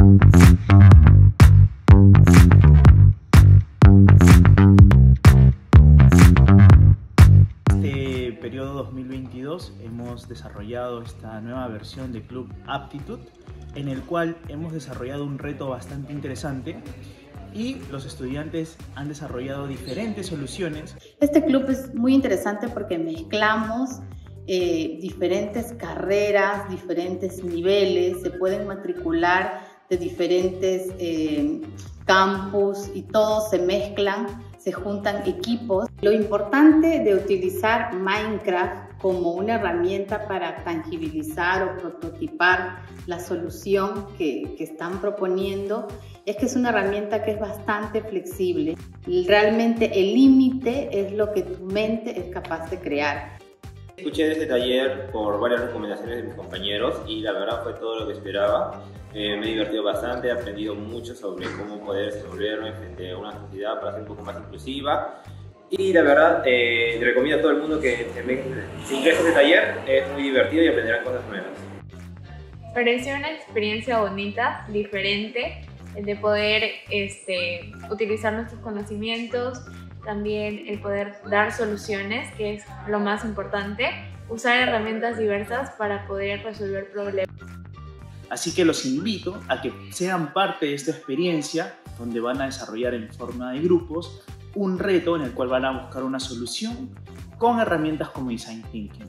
Este periodo 2022 hemos desarrollado esta nueva versión de Club Aptitude en el cual hemos desarrollado un reto bastante interesante y los estudiantes han desarrollado diferentes soluciones. Este club es muy interesante porque mezclamos eh, diferentes carreras, diferentes niveles, se pueden matricular de diferentes eh, campus y todos se mezclan, se juntan equipos. Lo importante de utilizar Minecraft como una herramienta para tangibilizar o prototipar la solución que, que están proponiendo es que es una herramienta que es bastante flexible. Realmente el límite es lo que tu mente es capaz de crear. Escuché este taller por varias recomendaciones de mis compañeros y la verdad fue todo lo que esperaba. Eh, me he divertido bastante, he aprendido mucho sobre cómo poder desenvolverme frente a una sociedad para ser un poco más inclusiva. Y la verdad, eh, recomiendo a todo el mundo que se ingrese a este taller, es muy divertido y aprenderán cosas nuevas. Pareció una experiencia bonita, diferente, de poder este, utilizar nuestros conocimientos, también el poder dar soluciones, que es lo más importante, usar herramientas diversas para poder resolver problemas. Así que los invito a que sean parte de esta experiencia donde van a desarrollar en forma de grupos un reto en el cual van a buscar una solución con herramientas como Design Thinking.